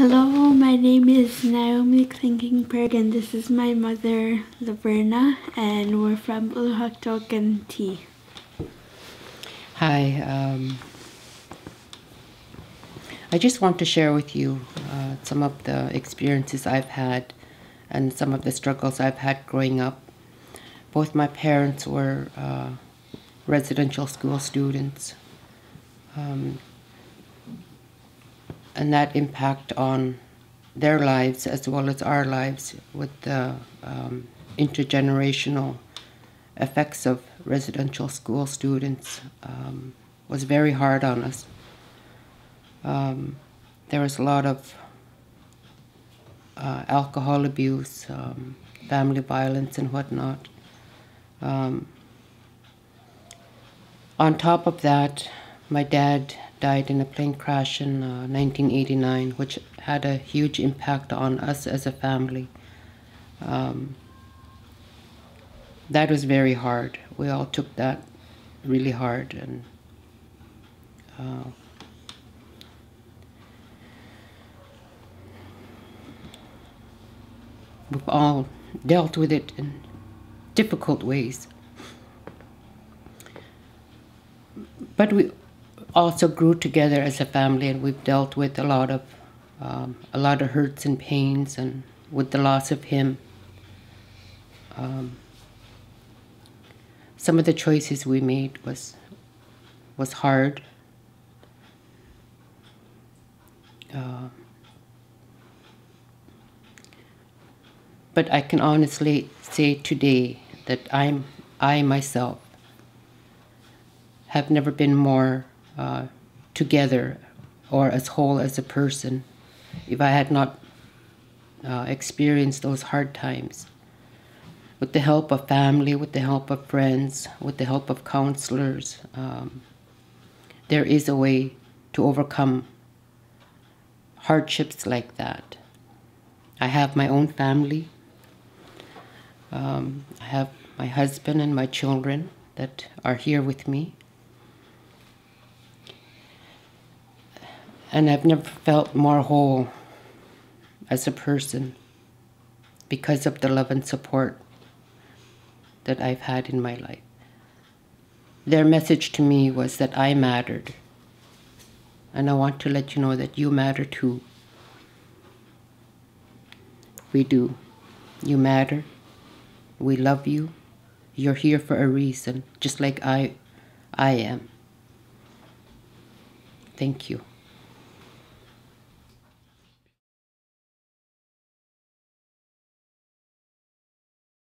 Hello, my name is Naomi Klengenberg and this is my mother, Laverna, and we're from Ulukhaktok NT. Hi. Um, I just want to share with you uh, some of the experiences I've had and some of the struggles I've had growing up. Both my parents were uh, residential school students. Um, and that impact on their lives as well as our lives with the um, intergenerational effects of residential school students um, was very hard on us. Um, there was a lot of uh, alcohol abuse, um, family violence, and whatnot. Um, on top of that, my dad died in a plane crash in uh, 1989, which had a huge impact on us as a family. Um, that was very hard. We all took that really hard, and uh, we've all dealt with it in difficult ways. But we also grew together as a family, and we've dealt with a lot of um, a lot of hurts and pains, and with the loss of him. Um, some of the choices we made was was hard. Uh, but I can honestly say today that I'm I myself have never been more uh, together or as whole as a person if I had not uh, experienced those hard times. With the help of family, with the help of friends, with the help of counselors, um, there is a way to overcome hardships like that. I have my own family. Um, I have my husband and my children that are here with me. And I've never felt more whole as a person because of the love and support that I've had in my life. Their message to me was that I mattered. And I want to let you know that you matter too. We do. You matter. We love you. You're here for a reason, just like I, I am. Thank you.